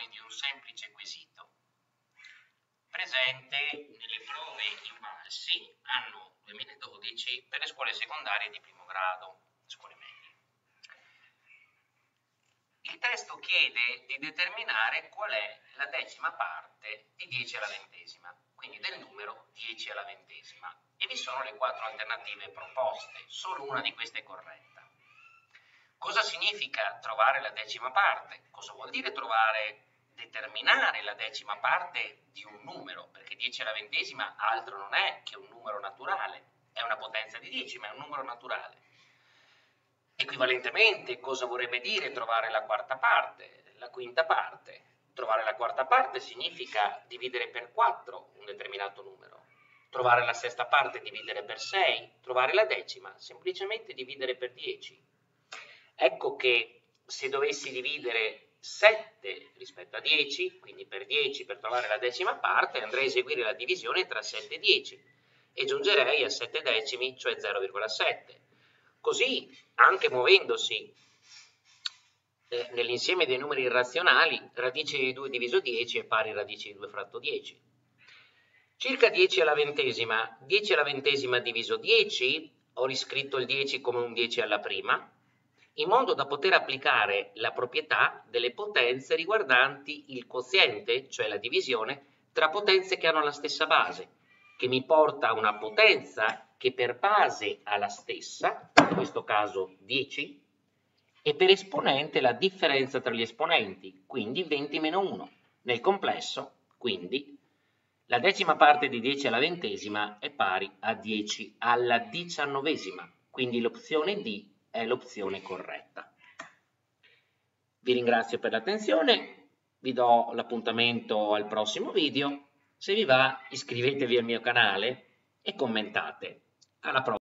soluzione di un semplice quesito presente nelle prove Invalsi anno 2012 per le scuole secondarie di primo grado, scuole medie. Il testo chiede di determinare qual è la decima parte di 10 alla ventesima, quindi del numero 10 alla ventesima, e vi sono le quattro alternative proposte, solo una di queste è corretta. Cosa significa trovare la decima parte? Cosa vuol dire trovare, determinare la decima parte di un numero? Perché 10 alla ventesima altro non è che un numero naturale, è una potenza di 10, ma è un numero naturale. Equivalentemente, cosa vorrebbe dire trovare la quarta parte, la quinta parte? Trovare la quarta parte significa dividere per 4 un determinato numero. Trovare la sesta parte, dividere per 6. Trovare la decima, semplicemente dividere per 10 Ecco che se dovessi dividere 7 rispetto a 10, quindi per 10 per trovare la decima parte, andrei a eseguire la divisione tra 7 e 10 e giungerei a 7 decimi, cioè 0,7. Così, anche muovendosi eh, nell'insieme dei numeri irrazionali, radice di 2 diviso 10 è pari a radice di 2 fratto 10. Circa 10 alla ventesima, 10 alla ventesima diviso 10, ho riscritto il 10 come un 10 alla prima, in modo da poter applicare la proprietà delle potenze riguardanti il quoziente, cioè la divisione, tra potenze che hanno la stessa base, che mi porta a una potenza che per base ha la stessa, in questo caso 10, e per esponente la differenza tra gli esponenti, quindi 20 meno 1. Nel complesso, quindi, la decima parte di 10 alla ventesima è pari a 10 alla diciannovesima, quindi l'opzione D è l'opzione corretta. Vi ringrazio per l'attenzione, vi do l'appuntamento al prossimo video, se vi va iscrivetevi al mio canale e commentate. Alla prossima!